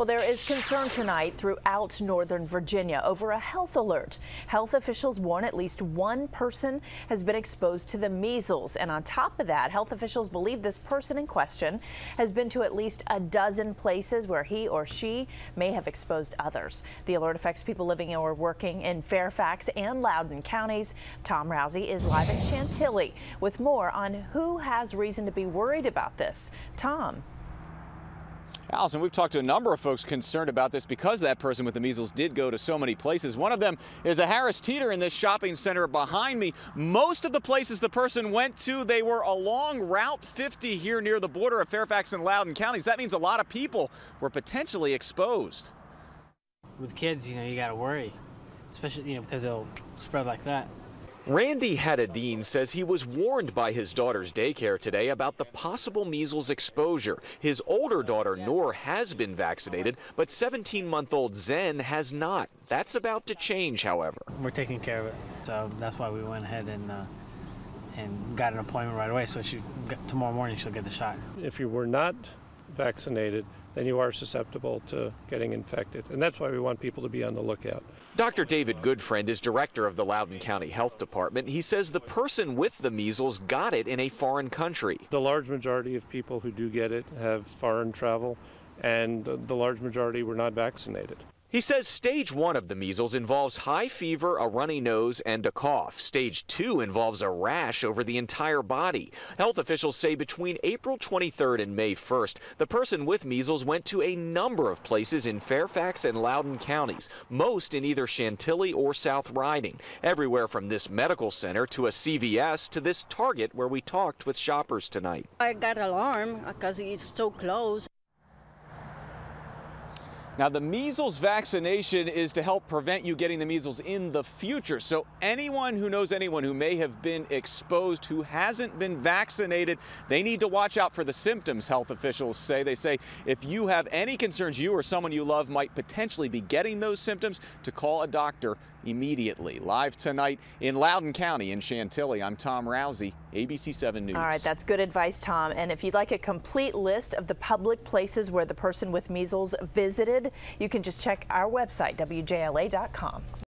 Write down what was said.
Well, there is concern tonight throughout Northern Virginia over a health alert. Health officials warn at least one person has been exposed to the measles. And on top of that, health officials believe this person in question has been to at least a dozen places where he or she may have exposed others. The alert affects people living or working in Fairfax and Loudoun counties. Tom Roussey is live in Chantilly with more on who has reason to be worried about this. Tom. Allison, we've talked to a number of folks concerned about this because that person with the measles did go to so many places. One of them is a Harris Teeter in this shopping center behind me. Most of the places the person went to, they were along Route 50 here near the border of Fairfax and Loudoun counties. That means a lot of people were potentially exposed. With kids, you know, you got to worry, especially, you know, because they'll spread like that. Randy Haddadine says he was warned by his daughter's daycare today about the possible measles exposure. His older daughter, Noor, has been vaccinated, but 17 month old Zen has not. That's about to change, however. We're taking care of it, so that's why we went ahead and. Uh, and got an appointment right away, so she tomorrow morning she'll get the shot. If you were not vaccinated, then you are susceptible to getting infected. And that's why we want people to be on the lookout. Dr. David Goodfriend is director of the Loudoun County Health Department. He says the person with the measles got it in a foreign country. The large majority of people who do get it have foreign travel, and the large majority were not vaccinated. He says stage one of the measles involves high fever, a runny nose, and a cough. Stage two involves a rash over the entire body. Health officials say between April 23rd and May 1st, the person with measles went to a number of places in Fairfax and Loudoun counties, most in either Chantilly or South Riding. Everywhere from this medical center to a CVS to this Target where we talked with shoppers tonight. I got alarmed because it's so close. Now, the measles vaccination is to help prevent you getting the measles in the future. So anyone who knows anyone who may have been exposed who hasn't been vaccinated, they need to watch out for the symptoms, health officials say. They say if you have any concerns you or someone you love might potentially be getting those symptoms, to call a doctor immediately. Live tonight in Loudoun County in Chantilly, I'm Tom Roussey, ABC 7 News. All right, that's good advice, Tom. And if you'd like a complete list of the public places where the person with measles visited, you can just check our website, WJLA.com.